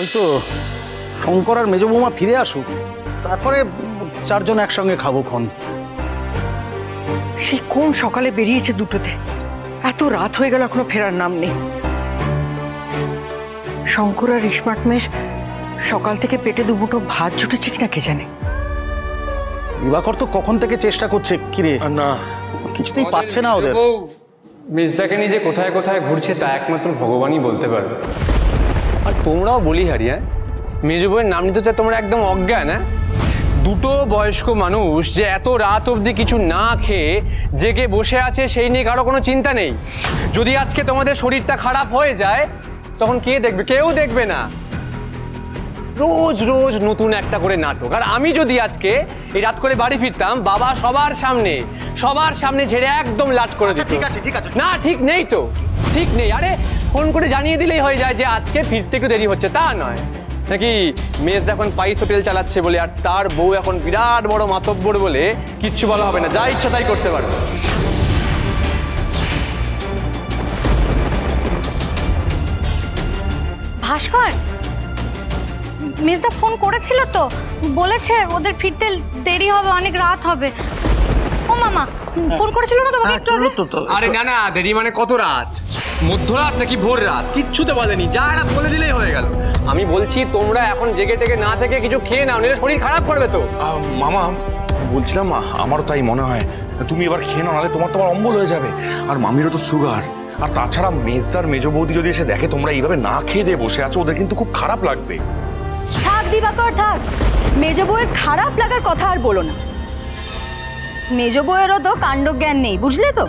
ওই তো শঙ্কর আর মেজো বৌমা ফিরে আসুক তারপরে চারজন একসঙ্গে খাব খন। সেই কোন সকালে বেরিয়েছে দুটোতে? এত রাত হয়ে গেল এখনও ফেরার নাম নেই। শঙ্কর আর স্মার্ট মেয়ের সকাল থেকে পেটে দুমুঠো ভাত জুটেছে কিনা কে জানে? দিবাকর তো কখন থেকে চেষ্টা করছে কিরে? না। কিছুতেই পাচ্ছে না ওদের। মিসদাকে নিয়ে যে কোথায় কোথায় ঘুরছে তা একমাত্র ভগবানই বলতে পারবে। আর তোমরাও বলি হারি হ্যাঁ মেজো বইয়ের নাম নিতে তোমরা একদম অজ্ঞান হ্যাঁ? দুটো বয়স্ক মানুষ যে এত রাত অবধি কিছু না খেয়ে জেগে বসে আছে, সেই নিয়ে কারও কোনো চিন্তা নেই। যদি আজকে তোমাদের শরীরটা খারাপ হয়ে যায়, তখন কে দেখবে? কেউ দেখবে না। রোজ রোজ নতুন একটা করে নাটক। আর আমি যদি আজকে এই রাত করে বাড়ি ফিরতাম বাবা সবার সামনে সবার সামনে ঝেড়ে একদম লাট করে দিত। ঠিক আছে, ঠিক আছে। না ঠিক নেই তো ঠিক নেই। আরে ফোন করে জানিয়ে দিলেই হয়ে যায় যে আজকে ফিরতে একটু দেরি হচ্ছে। তা নয়। নাকি মেজ এখন পাইস হোটেল চালাচ্ছে বলে আর তার বউ এখন বিরাট বড় মাতব্বর বলে কিচ্ছু বলা হবে না। যা ইচ্ছা তাই করতে পারবে ভাস্কর মিসদা ফোন করেছিল তো বলেছে ওদের ফিরতে দেরি হবে অনেক রাত হবে। ও মামা ফোন করেছিল না তোমাকে একটু আগে? তো তো আরে না না দেরি মানে কত রাত? মধ্যরাত নাকি ভোর রাত কিচ্ছুতে বলেনি যা এটা বলে দিলেই হয়ে গেল। আমি বলছি তোমরা এখন জেগে টেগে না থেকে কিছু খেয়ে নাও নিলে শরীর খারাপ করবে তো। মামা বলছিলাম আমারও তাই মনে হয়। তুমি এবার খেয়ে নাও নাহলে তোমার তোমার অম্বল হয়ে যাবে। আর মামিরও তো সুগার। আর তাছাড়া মেজদার মেজো বৌদি যদি এসে দেখে তোমরা এইভাবে না খেয়ে দিয়ে বসে আছো ওদের কিন্তু খুব খারাপ লাগবে। থাক দিবাকর থাক। মেজ বউয়ের খারাপ লাগার কথা আর বলো না। মেজ বউয়েরও তো কাণ্ডজ্ঞান নেই বুঝলে তো?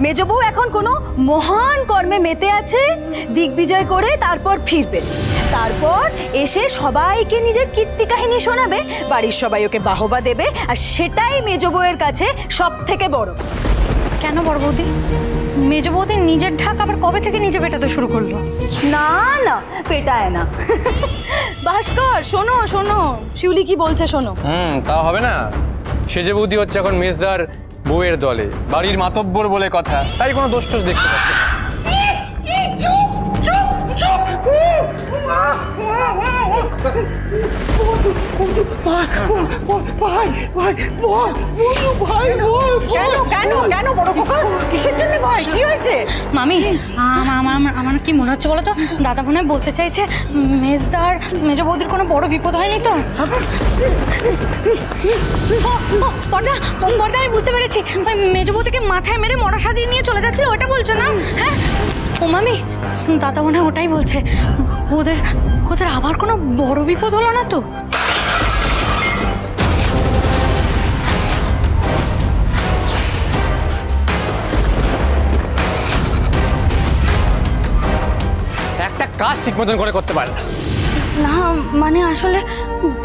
মেজ বউ এখন কোনো মহান কর্মে মেতে আছে দিগ্বিজয় করে তারপর ফিরবে। তারপর এসে সবাইকে নিজের কীর্তি কাহিনী শোনাবে বাড়ির সবাই ওকে বাহবা দেবে আর সেটাই মেজ বউয়ের কাছে সব থেকে বড়। কেন বড় বৌদি? মেজ বৌদি নিজের ঢাক আবার কবে থেকে নিজে পেটাতে শুরু করল? না না পেটায় না। ভাস্কর শোনো শোনো শিউলি কি বলছে শোনো হুম তা হবে না সেজে বৌদি হচ্ছে এখন মেজদার বউয়ের দলে বাড়ির মাতব্বর বলে কথা তাই কোনো দোষ টোষ দেখতে পাচ্ছি না। কেন কেন কেন বড় খোকা মামি আমার আমার- কি মনে হচ্ছে বলো তো? দাদা মনে বলতে চাইছে, মেজদার, মেজ বৌদির কোনো বড় বিপদ হয়নি তো? পর্দা পর্দা, আমি বুঝতে পেরেছি। ওই মেজ বৌদিকে মাথায় মেরে মরা সাজিয়ে নিয়ে চলে যাচ্ছিল, ওটা বলছো না? হ্যাঁ? ও মামি, দাদা মনে ওটাই বলছে। ওদের ওদের আবার কোনো বড় বিপদ হলো না তো? ঠিক মতন করে করতে পারে না। মানে আসলে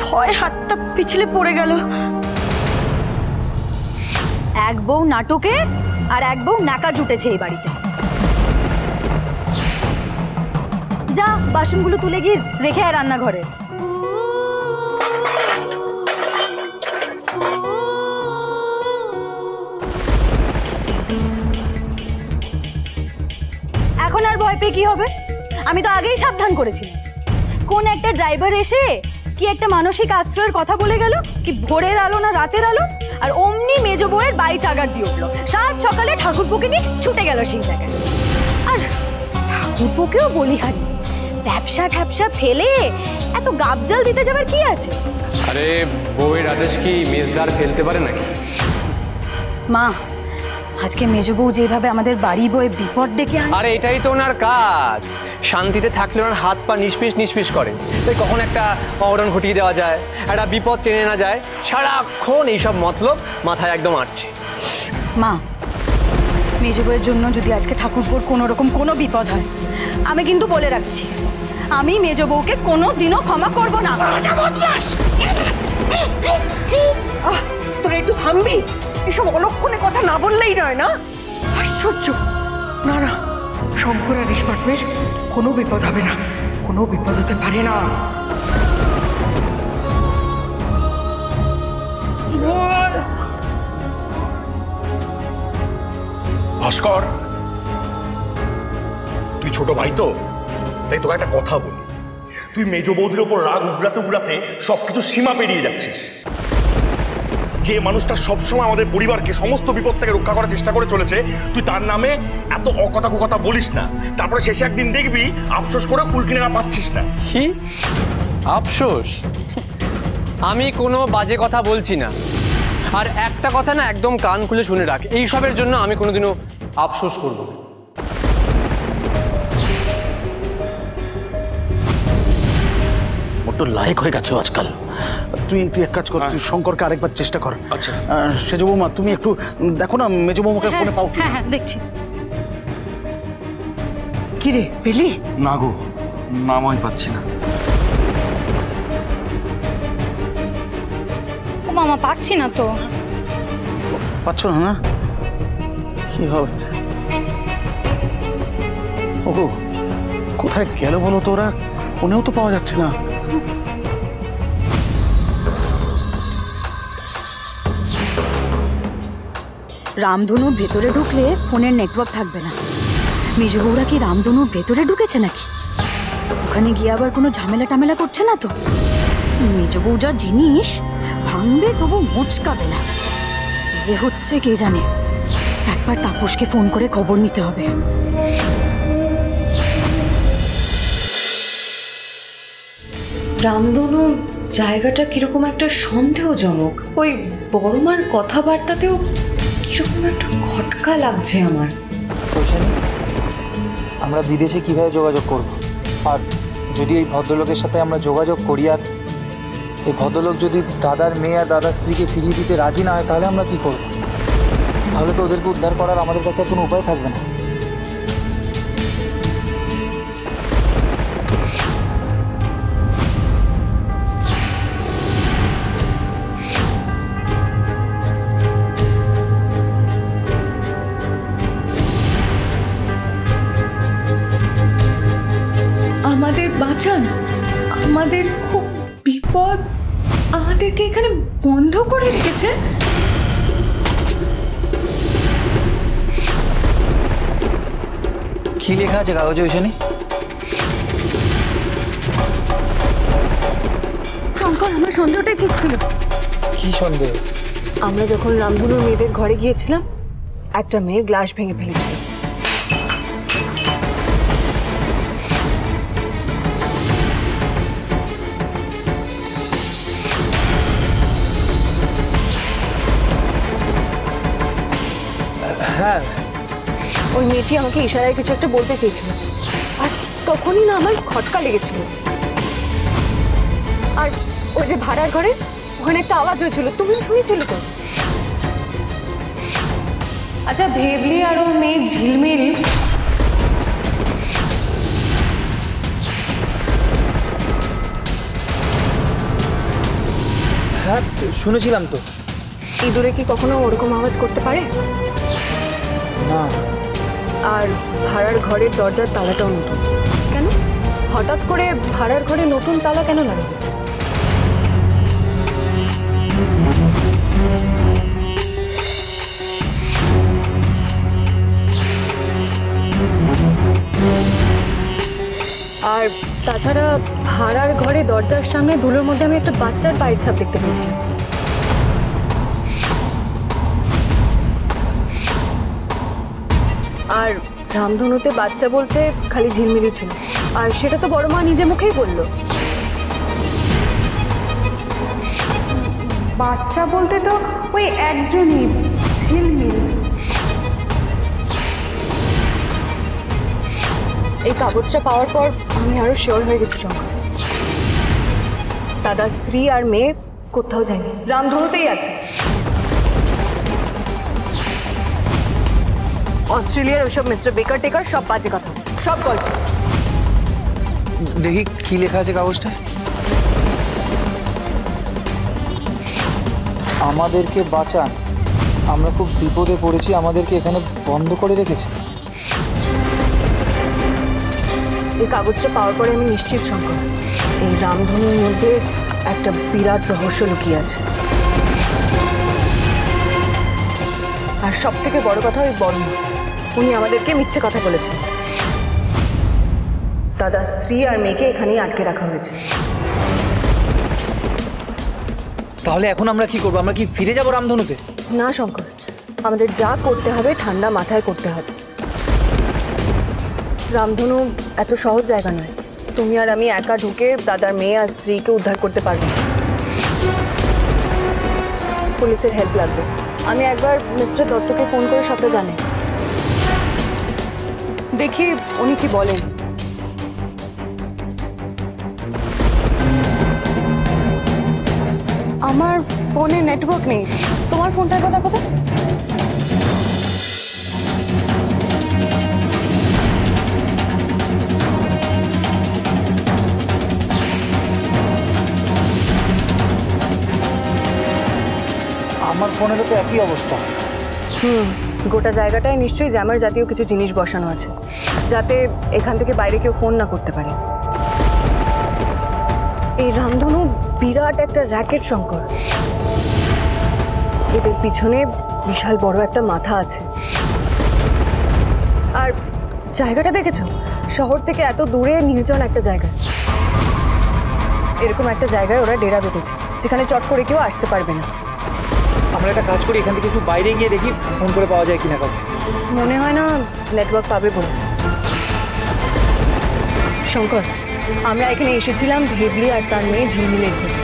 ভয় হাতটা পিছলে পড়ে গেল। এক বউ নাটকে আর এক বউ নাকা জুটেছে এই বাড়িতে। যা, বাসনগুলো তুলে গিয়ে রেখে আয় রান্নাঘরে। এখন আর ভয় পেয়ে কি হবে? আমি তো আগেই সাবধান করেছিলাম কোন একটা ড্রাইভার এসে কি একটা মানসিক আশ্রয়ের কথা বলে গেল? কি ভোরের আলো না রাতের আলো? আর অমনি মেজ বউয়ের বাই চাগার দিয়ে উঠল। সাত সকালে ঠাকুরপুকে নিয়ে ছুটে গেল সেই জায়গায় আর ঠাকুরপুকেও বলি হারি ব্যবসা ট্যাবসা ফেলে এত গাবজাল দিতে যাবার কি আছে? আরে বউয়ের আদেশ কি মেজদার ফেলতে পারে নাকি? মা আজকে মেজ বউ যেভাবে আমাদের বাড়ি বয়ে বিপদ ডেকে আরে এটাই তো ওনার কাজ। শান্তিতে থাকলে ওনার হাত পা নিষ্পিস নিষ্পিস করে। তাই কখন একটা অঘটন ঘটিয়ে দেওয়া যায় একটা বিপদ টেনে না যায় সারাক্ষণ এইসব মতলব মাথায় একদম আটছে। মা মেজ বউয়ের জন্য যদি আজকে ঠাকুরপুর কোনো রকম কোনো বিপদ হয় আমি কিন্তু বলে রাখছি আমি মেজ বউকে কোনো দিনও ক্ষমা করব না। আহ তোরা একটু থামবি। এসব অলক্ষণে কথা না বললেই নয়, না? আশ্চর্য। না না, শঙ্কর আর ইস্মার্টের কোনো বিপদ হবে না। কোনো বিপদ হতে পারে না। ভাস্কর! তুই ছোট ভাই তো, তাই তোকে একটা কথা বলি। তুই মেজ বৌদির ওপর রাগ উগড়াতে উগড়াতে সবকিছু সীমা পেরিয়ে যাচ্ছিস। যে মানুষটা সবসময় আমাদের পরিবারকে সমস্ত বিপদ থেকে রক্ষা করার চেষ্টা করে চলেছে তুই তার নামে এত অকথা কুকথা বলিস না। তারপরে শেষে একদিন দেখবি আফসোস করে কুল কিনে না পাচ্ছিস না। কি আফসোস? আমি কোনো বাজে কথা বলছি না। আর একটা কথা না একদম কান খুলে শুনে রাখ এইসবের জন্য আমি কোনোদিনও আফসোস করব না। বড্ড লায়ক হয়ে গেছে আজকাল। তুই তুই এক কাজ কর তুই শঙ্করকে আরেকবার চেষ্টা কর। আচ্ছা। সেজ বৌমা তুমি একটু দেখো না মেজ বৌমাকে হ্যাঁ ফোনে পাও হ্যাঁ হ্যাঁ দেখছি। কি রে পেলি? না গো নাম আমি পাচ্ছি না। ও মামা পাচ্ছি না তো। পাচ্ছ না না? কি হবে? ও কোথায় গেল বলো তো ওরা? ফোনেও তো পাওয়া যাচ্ছে না। রামধনুর ভেতরে ঢুকলে ফোনের নেটওয়ার্ক থাকবে না। মেজো কি রামধনুর ভেতরে ঢুকেছে নাকি? ওখানে গিয়ে আবার কোনো ঝামেলা টামেলা করছে না তো? মেজো জিনিস, ভাঙবে তবু মুচকাবে না। কি যে হচ্ছে কে জানে? একবার তাপসকে ফোন করে খবর নিতে হবে। রামধনু, জায়গাটা কীরকম একটা সন্দেহজনক। ওই বড়মার কথাবার্তাতেও কীরকম একটা খটকা লাগছে আমার। আমরা বিদেশে কীভাবে যোগাযোগ করব? আর যদি এই ভদ্রলোকের সাথে আমরা যোগাযোগ করি, আর এই ভদ্রলোক যদি দাদার মেয়ে আর দাদার স্ত্রীকে ফিরিয়ে দিতে রাজি না হয়, তাহলে আমরা কি করব? তাহলে তো ওদেরকে উদ্ধার করার আমাদের কাছে কোনো উপায় থাকবে না। কি লেখা আছে কাগজে ওইখানে? শঙ্কর আমার সন্দেহটাই ঠিক ছিল। কি সন্দেহ? আমরা যখন রামধনুর মেয়েদের ঘরে গিয়েছিলাম একটা মেয়ে গ্লাস ভেঙে ফেলেছিল ওই মেয়েটি আমাকে ইশারায় কিছু একটা বলতে চেয়েছিল। আর তখনই না আমার খটকা লেগেছিল। আর ওই যে ভাড়ার ঘরে ওখানে একটা আওয়াজ হয়েছিল। তুমি শুনেছিলে তো? আচ্ছা ভেবলি আর ও মেয়ে ঝিলমিল। হ্যাঁ শুনেছিলাম তো। ইঁদুরে কি কখনো ওরকম আওয়াজ করতে পারে? না। আর ভাড়ার ঘরের দরজার তালাটাও নতুন। কেন? হঠাৎ করে ভাড়ার ঘরে নতুন তালা কেন লাগবে? আর তাছাড়া ভাড়ার ঘরে দরজার সামনে ধুলোর মধ্যে আমি একটা বাচ্চার পায়ের ছাপ দেখতে পেয়েছিলাম আর রামধনুতে বাচ্চা বলতে খালি ঝিলমিলি ছিল। আর সেটা তো বড় মা নিজে মুখেই বলল। বাচ্চা বলতে তো ওই একজনই ঝিলমিল। এই কাগজটা পাওয়ার পর আমি আরও শিওর হয়ে গেছি শঙ্কর দাদা স্ত্রী আর মেয়ে কোথাও যায়নি। রামধনুতেই আছে। অস্ট্রেলিয়ার ওসব মিস্টার বেকার টেকার সব বাজে কথা। সব গল্প। দেখি কি লেখা আছে কাগজটায়। আমাদেরকে বাঁচান। আমরা খুব বিপদে পড়েছি আমাদেরকে এখানে বন্ধ করে রেখেছে। এই কাগজটা পাওয়ার পরে আমি নিশ্চিত শঙ্কর এই রামধনুর মধ্যে একটা বিরাট রহস্য লুকিয়ে আছে। আর সব থেকে বড় কথা ওই মা। উনি আমাদেরকে মিথ্যে কথা বলেছেন। দাদা স্ত্রী আর মেয়েকে এখানেই আটকে রাখা হয়েছে। তাহলে এখন আমরা কি করব? আমরা কি ফিরে যাব রামধনুতে? না শঙ্কর। আমাদের যা করতে হবে ঠান্ডা মাথায় করতে হবে। রামধনু এত সহজ জায়গা নয়। তুমি আর আমি একা ঢুকে দাদার মেয়ে আর স্ত্রীকে উদ্ধার করতে পারব না। পুলিশের হেল্প লাগবে। আমি একবার মিস্টার দত্তকে ফোন করে সবটা জানি। দেখি উনি কি বলেন। আমার ফোনে নেটওয়ার্ক নেই। তোমার ফোনটা একবার দেখো আমার ফোনেরও তো একই অবস্থা। হুম, গোটা জায়গাটায় নিশ্চয়ই জ্যামার জাতীয় কিছু জিনিস বসানো আছে, যাতে এখান থেকে বাইরে কেউ ফোন না করতে পারে। এই রামধনু বিরাট একটা র্যাকেট, শঙ্কর। এদের পিছনে বিশাল বড় একটা মাথা আছে। আর জায়গাটা দেখেছ? শহর থেকে এত দূরে নির্জন একটা জায়গা। এরকম একটা জায়গায় ওরা ডেরা বেঁধেছে, যেখানে চট করে কেউ আসতে পারবে না। আমরা একটা কাজ করি, এখান থেকে একটু বাইরে গিয়ে দেখি ফোন করে পাওয়া যায় কিনা কাউকে। মনে হয় না নেটওয়ার্ক পাবে বলে। শঙ্কর, আমরা এখানে এসেছিলাম ভেবলি আর তার মেয়ে ঝিলমিলের খোঁজে।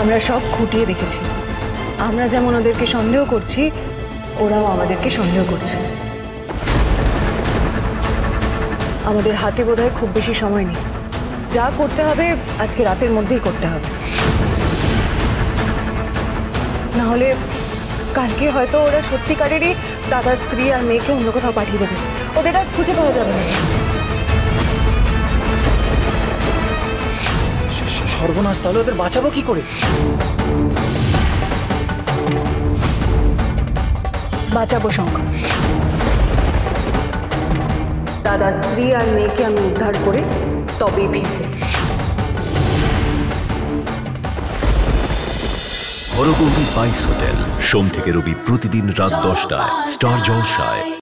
আমরা সব খুঁটিয়ে দেখেছি। আমরা যেমন ওদেরকে সন্দেহ করছি, ওরাও আমাদেরকে সন্দেহ করছে। আমাদের হাতে বোধহয় খুব বেশি সময় নেই। যা করতে হবে, আজকে রাতের মধ্যেই করতে হবে। নাহলে কালকে হয়তো ওরা সত্যিকারেরই দাদার স্ত্রী আর মেয়েকে অন্য কোথাও পাঠিয়ে দেবে। ওদের আর খুঁজে পাওয়া যাবে না। সর্বনাশ তাহলে ওদের বাঁচাবো কি করে? বাঁচাবো শঙ্কর দাদার স্ত্রী আর মেয়েকে আমি উদ্ধার করে তবেই ফিরবো। হরগৌরী বাইস হোটেল। সোম থেকে রবি প্রতিদিন রাত দশটায়। স্টার জলসায়।